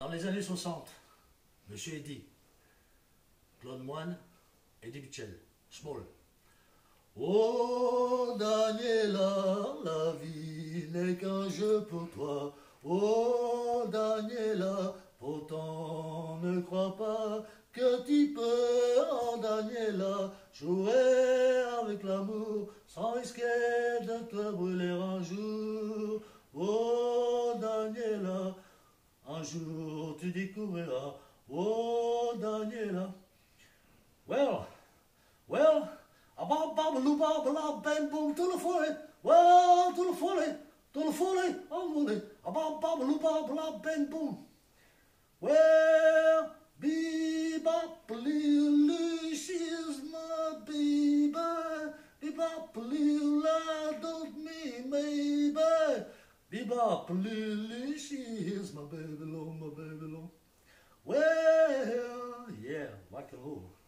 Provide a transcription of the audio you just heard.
Dans les années 60, Monsieur Eddy, Claude Moine, Eddie Mitchell, Small. Oh Daniela, la vie n'est qu'un jeu pour toi. Oh Daniela, pourtant ne crois pas que tu peux, oh Daniela, jouer avec l'amour sans risquer de te brûler un jour. Jour tu découvriras, oh Daniela. Well, well, about babaloo babala bang boom to the folly, well to the folly, to the folly, I'm willing, about babaloo babala bang boom. Well, Bebop lily, she is my baby, long, my baby, long. Well, yeah, rock and roll.